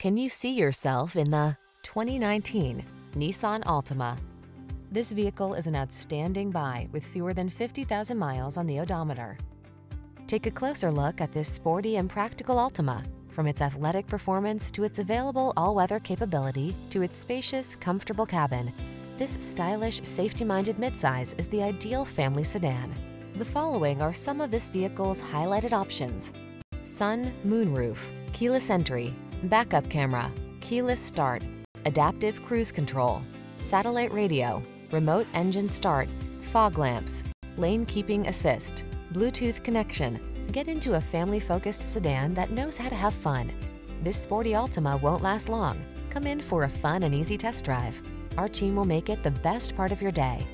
Can you see yourself in the 2019 Nissan Altima? This vehicle is an outstanding buy with fewer than 50,000 miles on the odometer. Take a closer look at this sporty and practical Altima. From its athletic performance to its available all-weather capability to its spacious, comfortable cabin, this stylish, safety-minded midsize is the ideal family sedan. The following are some of this vehicle's highlighted options. Sun moonroof, keyless entry, backup camera, keyless start, adaptive cruise control, satellite radio, remote engine start, fog lamps, lane keeping assist, Bluetooth connection. Get into a family-focused sedan that knows how to have fun. This sporty Altima won't last long. Come in for a fun and easy test drive. Our team will make it the best part of your day.